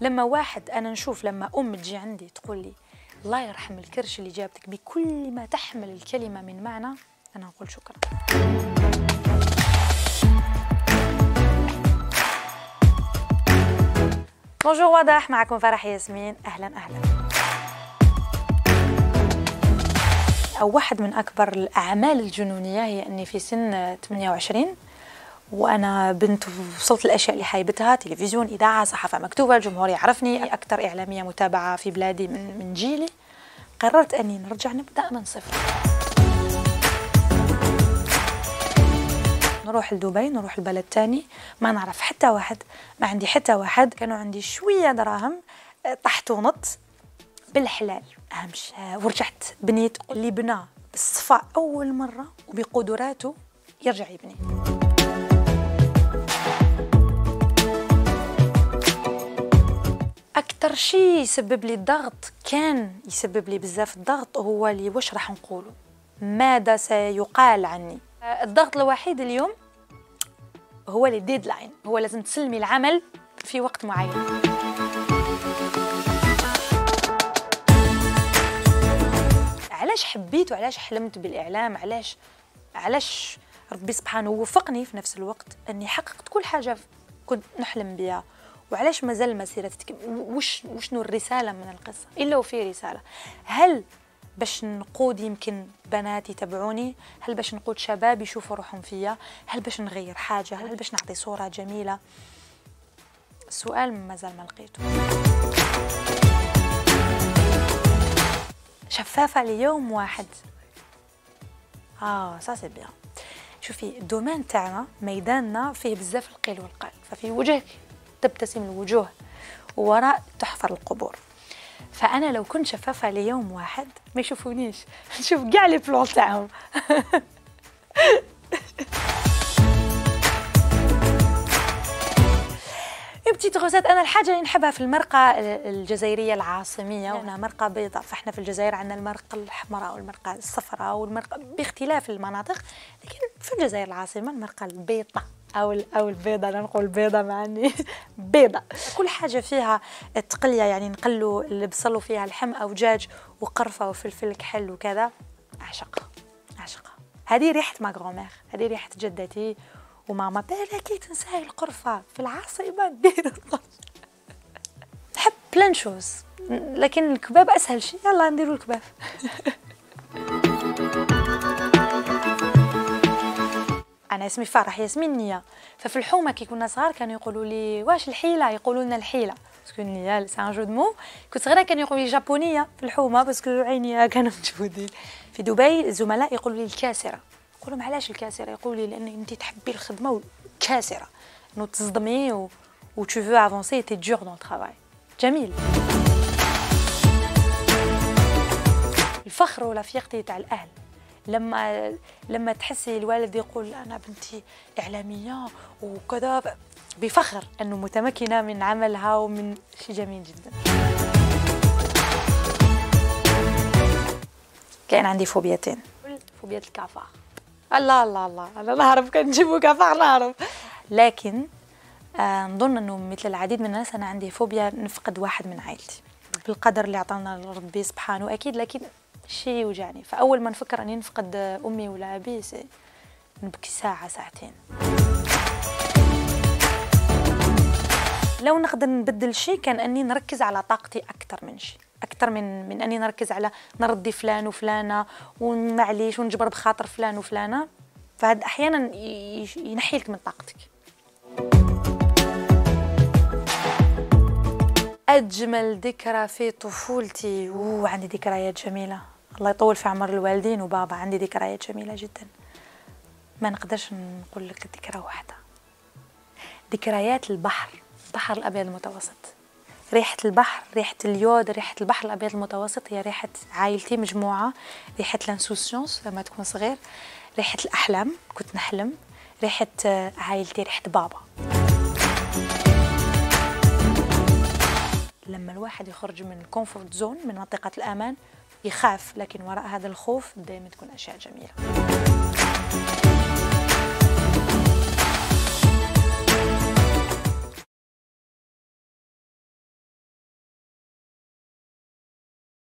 لما واحد أنا نشوف لما أم تجي عندي تقول لي الله يرحم الكرش اللي جابتك بكل ما تحمل الكلمة من معنى أنا نقول شكرا. بونجور واضح معكم فرح ياسمين. أهلا أهلا. أو واحد من أكبر الأعمال الجنونية هي إني في سن 28 وأنا بنت وصلت الأشياء اللي حايبتها تلفزيون إذاعة صحافة مكتوبة الجمهور يعرفني أكثر إعلامية متابعة في بلادي من من جيلي. قررت أني نرجع نبدأ من صفر. نروح لدبي نروح لبلد تاني. ما نعرف حتى واحد ما عندي حتى واحد. كانوا عندي شوية دراهم طحت ونط بالحلال. أهم شيء ورجعت بنيت اللي بنى بالصفاء أول مرة وبقدراته يرجع يبني. شيء يسبب لي الضغط كان يسبب لي بزاف الضغط هو اللي واش راح نقوله ماذا سيقال عني؟ الضغط الوحيد اليوم هو الديدلاين هو لازم تسلمي العمل في وقت معين. علاش حبيت وعلاش حلمت بالإعلام؟ علاش علاش ربي سبحانه وفقني في نفس الوقت أني حققت كل حاجة كنت نحلم بها؟ وعلاش مازال المسيره تتكمل وش وشنو الرسالة من القصة؟ إلا وفي رسالة. هل باش نقود يمكن بنات يتبعوني هل باش نقود شباب يشوفوا روحهم فيا؟ هل باش نغير حاجة؟ هل باش نعطي صورة جميلة؟ السؤال مازال ما لقيته. شفافة ليوم واحد. آه ça c'est bien شوفي ال domaine تاعنا ميداننا فيه بزاف القيل والقال. ففي وجهك. تبتسم الوجوه ووراء تحفر القبور. فأنا لو كنت شفافة ليوم واحد ما يشوفونيش. نشوف كاع les plans تاعهم. بتيت غوزات أنا الحاجة اللي نحبها في المرقة الجزائرية العاصمية وهنا مرقة بيضاء. فإحنا في الجزائر عندنا المرقة الحمراء والمرقة الصفراء والمرقة بإختلاف المناطق لكن في الجزائر العاصمة المرقة البيضاء. أو أو البيضة أنا نقول بيضة مع إني بيضة. كل حاجة فيها تقلية يعني نقلوا البصل وفيها اللحم أو دجاج وقرفة وفلفل كحل وكذا. أعشقها أعشقها. هذه ريحة ma grand-mère هذه ريحة جدتي وماما. بالك تنساي القرفة في العاصمة. ندير نحب plein de choses لكن الكباب أسهل شيء. يلا نديروا الكباب. أنا اسمي فرح ياسمين نية ففي الحومة كي كنا صغار كانوا يقولوا لي واش الحيلة؟ يقولوا لنا الحيلة. parce que نية c'est un jeu de mots كنت صغيرة كانوا يقولوا لي japonaise في الحومة parce que عيني كانوا مجهودين في دبي الزملاء يقولوا لي الكاسرة نقول لهم علاش الكاسرة؟ يقولوا لي لأن انت تحبي الخدمة كاسره إنه تصدمي و و tu veux avancer et dur dans le travail. جميل. الفخر ولا فيقتي تاع الأهل. لما لما تحسي الوالد يقول أنا بنتي إعلامية وكذا بفخر إنه متمكنة من عملها ومن شيء جميل جدا. كان عندي فوبيتين. فوبيا الكعفة الله الله الله. أنا نهرب كان نجيبوا كعفة نهرب لكن آه نظن إنه مثل العديد من الناس أنا عندي فوبيا نفقد واحد من عائلتي. بالقدر اللي أعطانا ربي سبحانه أكيد لكن شيء يوجعني. فأول ما نفكر اني نفقد أمي ولا أبي نبكي ساعة ساعتين. لو نقدر نبدل شيء كان أني نركز على طاقتي أكثر من شيء أكثر من من أني نركز على نرضي فلان وفلانة ومعليش ونجبر بخاطر فلان وفلانة. فهاد أحيانا ينحي لك من طاقتك. أجمل ذكرى في طفولتي. وعندي ذكريات جميلة. الله يطول في عمر الوالدين وبابا عندي ذكريات جميلة جدا. ما نقدرش نقول لك ذكرى واحدة. ذكريات البحر البحر الأبيض المتوسط. ريحة البحر ريحة اليود ريحة البحر الأبيض المتوسط هي ريحة عائلتي مجموعة. ريحة لانسوسيونس لما تكون صغير. ريحة الأحلام كنت نحلم. ريحة عائلتي ريحة بابا. لما الواحد يخرج من الكومفورت زون من منطقة الأمان يخاف لكن وراء هذا الخوف دائما تكون أشياء جميلة.